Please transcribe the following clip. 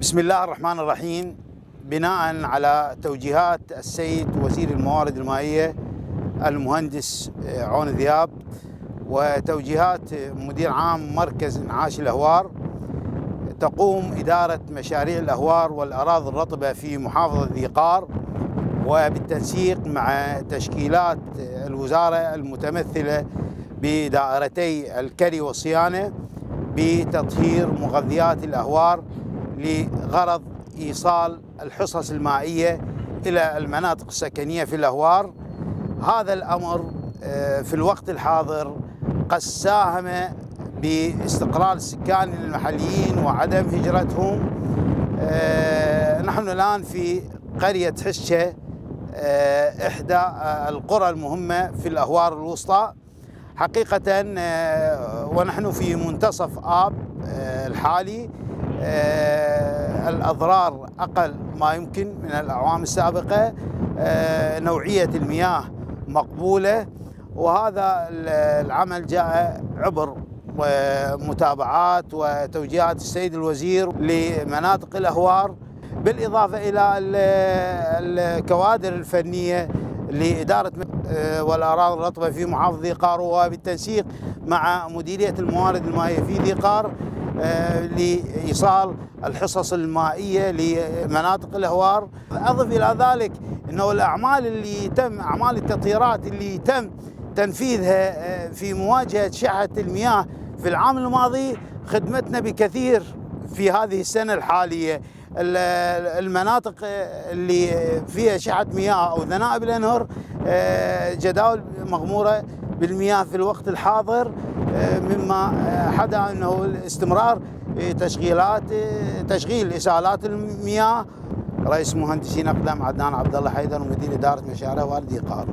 بسم الله الرحمن الرحيم. بناء على توجيهات السيد وزير الموارد المائية المهندس عون ذياب وتوجيهات مدير عام مركز انعاش الأهوار تقوم إدارة مشاريع الأهوار والأراضي الرطبة في محافظة ذي قار وبالتنسيق مع تشكيلات الوزارة المتمثلة بدائرتي الكري والصيانة بتطهير مغذيات الأهوار لغرض إيصال الحصص المائية إلى المناطق السكنية في الأهوار. هذا الأمر في الوقت الحاضر قد ساهم باستقرار السكان المحليين وعدم هجرتهم. نحن الآن في قرية حشة إحدى القرى المهمة في الأهوار الوسطى. حقيقة ونحن في منتصف آب الحالي. الأضرار أقل ما يمكن من الأعوام السابقة نوعية المياه مقبولة وهذا العمل جاء عبر متابعات وتوجيهات السيد الوزير لمناطق الأهوار بالإضافة إلى الكوادر الفنية لإدارة والأراضي الرطبة في محافظة ذي قار وبالتنسيق مع مديرية الموارد المائية في ذي قار. لإيصال الحصص المائية لمناطق الأهوار. أضف إلى ذلك إنه الأعمال اللي تم أعمال التطهيرات اللي تم تنفيذها في مواجهة شحة المياه في العام الماضي خدمتنا بكثير في هذه السنة الحالية. المناطق اللي فيها شحة مياه أو ذنائب الأنهر جداول مغمورة بالمياه في الوقت الحاضر مما حدا إنه الاستمرار تشغيلات تشغيل اسالات المياه. رئيس مهندسين أقدام عدنان عبد الله حيدر ومدير إدارة مشاريع واردي قار